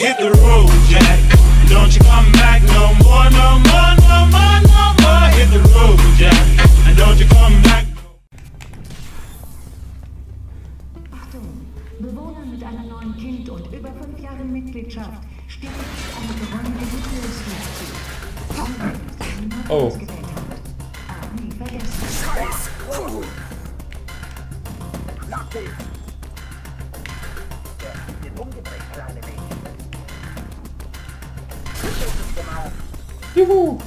hit the road, Jack. Don't you come back no more, no more, no more, no more. Hit the road, Jack. And don't you come back. Achtung! Bewohner mit einem neuen Kind und über fünf Jahren Mitgliedschaft steht jetzt eine gewonnene Nutzungsfläche zu. Oh. Gewählt ah, habt. Juhu.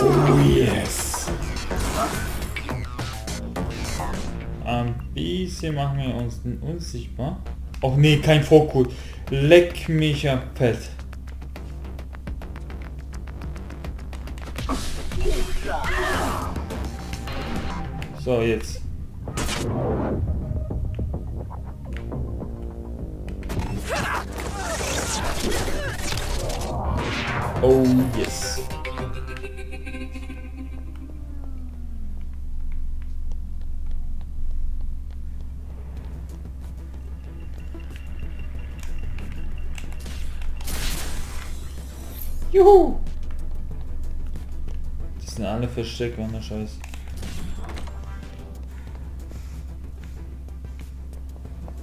Oh yes. Ein bisschen machen wir uns unsichtbar. Och nee, kein Fokus. Leck mich am Fett. So, jetzt. Oh yes. Juhu! Die sind alle versteckt, der Scheiß.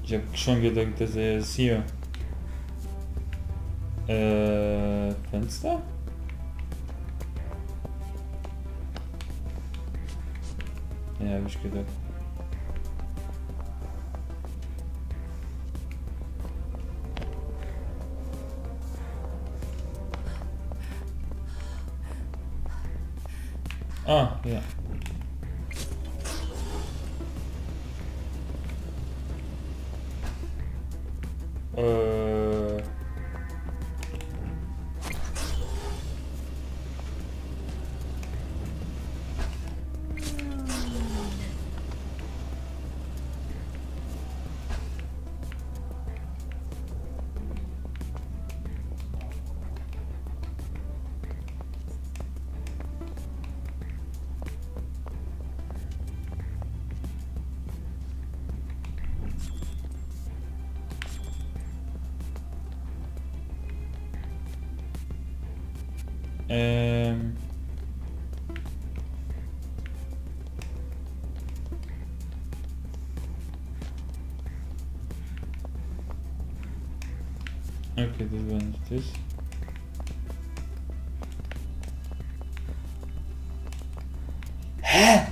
Ich hab schon gedacht, dass er ist hier. Äh, Fenster? Ja, hab ich gedacht. Ah, ja. Ähm. Okay, das war nicht das. Hä?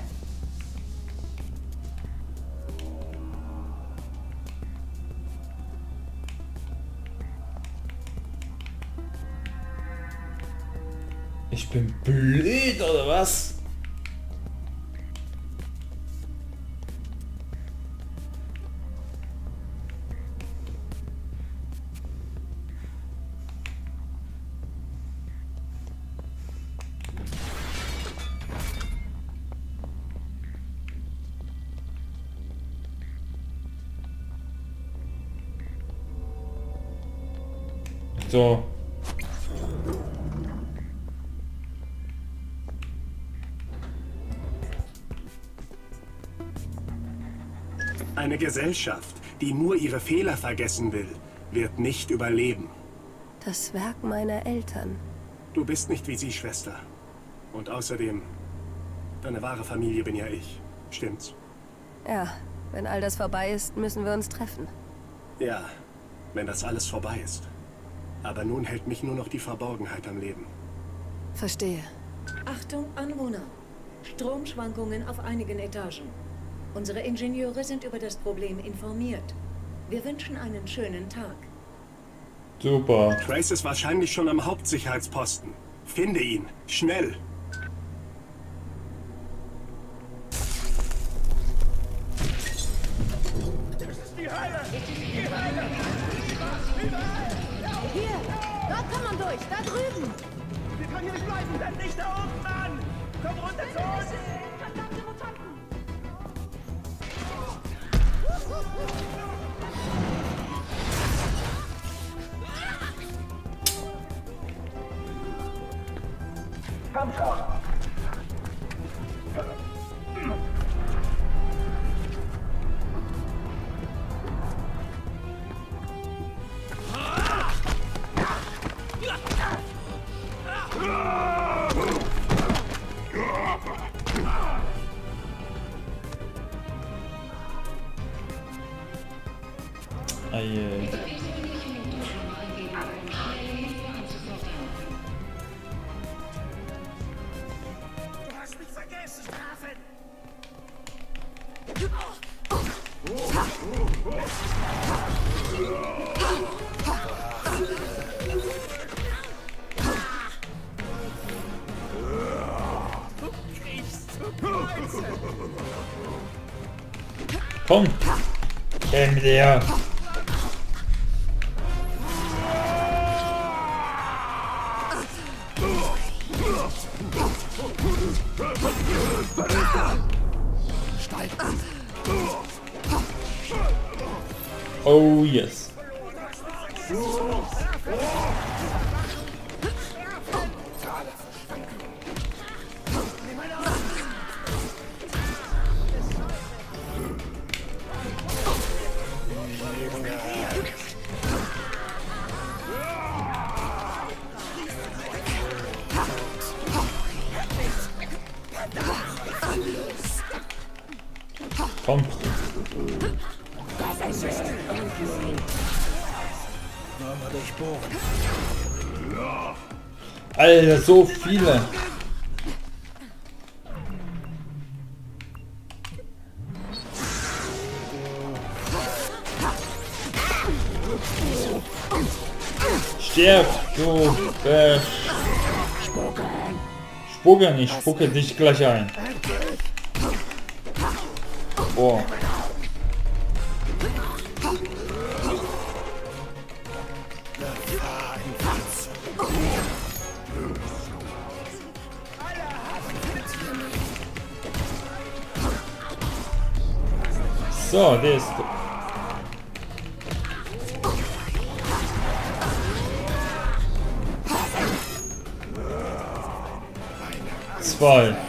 Ich bin blöd oder was? So. Eine Gesellschaft, die nur ihre Fehler vergessen will, wird nicht überleben. Das Werk meiner Eltern. Du bist nicht wie sie, Schwester. Und außerdem, deine wahre Familie bin ja ich. Stimmt's? Ja, wenn all das vorbei ist, müssen wir uns treffen. Ja, wenn das alles vorbei ist. Aber nun hält mich nur noch die Verborgenheit am Leben. Verstehe. Achtung, Anwohner. Stromschwankungen auf einigen Etagen. Unsere Ingenieure sind über das Problem informiert. Wir wünschen einen schönen Tag. Super. Trace ist wahrscheinlich schon am Hauptsicherheitsposten. Finde ihn. Schnell. Hier, da kann man durch, da drüben. Wir können hier nicht bleiben. Bleib nicht da oben, Mann. Komm runter zu uns. Come, on. Komm! Geh mit! Oh yes. Alter, so viele. Stirb, du Bäsch. Spucke nicht, spucke dich gleich ein. Boah. So, der ist... Zwei.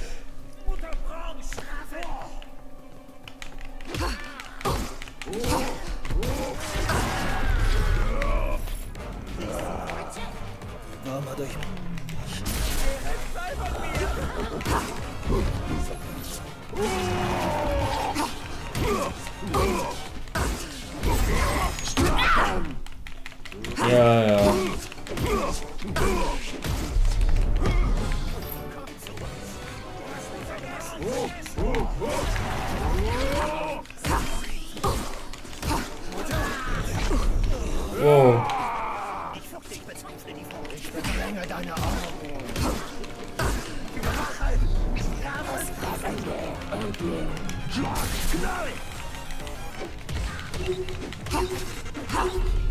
Ja, ja. Wow. Deine Augen!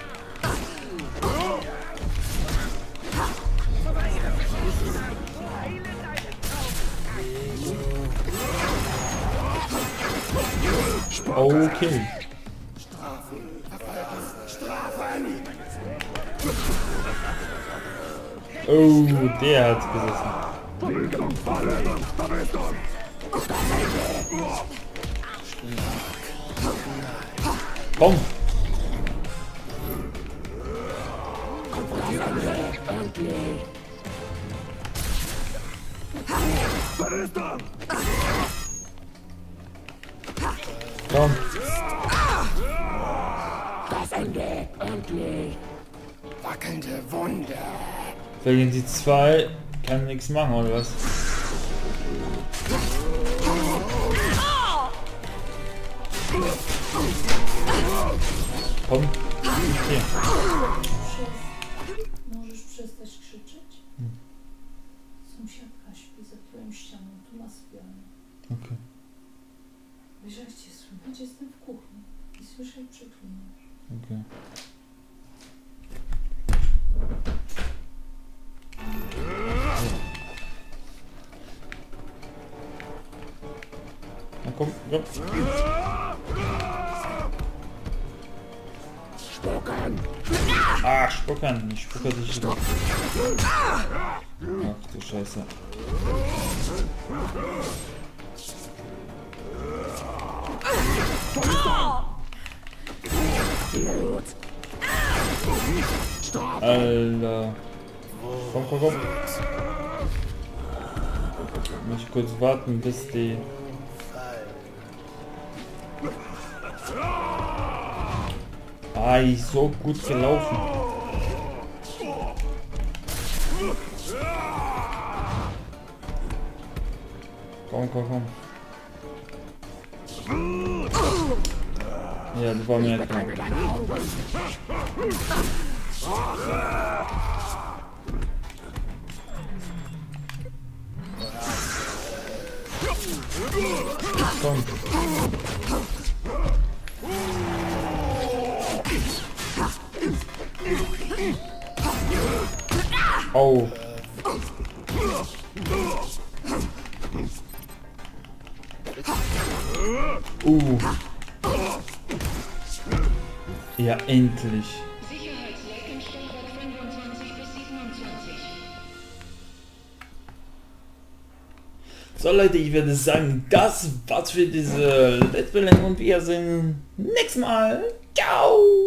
Okay. Oh, der hat's gesessen. Komm. Komm. Endlich. Wackelnde Wunde. Verlieren die zwei, kann nichts machen, oder was? Komm, hier. Sypialnię. Okay. Wyżeście słychać, jestem w kuchni i słyszę jak przeklinasz. Okay. Na komm, komm. Spucken. Ah, spuckern, ich spucke dich wieder. Ach du Scheiße. Alter. Komm, komm, komm. Muss ich kurz warten, bis die... Ah, ist so gut gelaufen. Komm, komm, komm. Ja, das war mir klar. Komm. Oh. Uh. Ja, endlich. Sicherheitsleck in Stockwerk 25 bis 27. So Leute, ich würde sagen, das war's für diese Let's Play und wir sehen nächstes Mal. Ciao!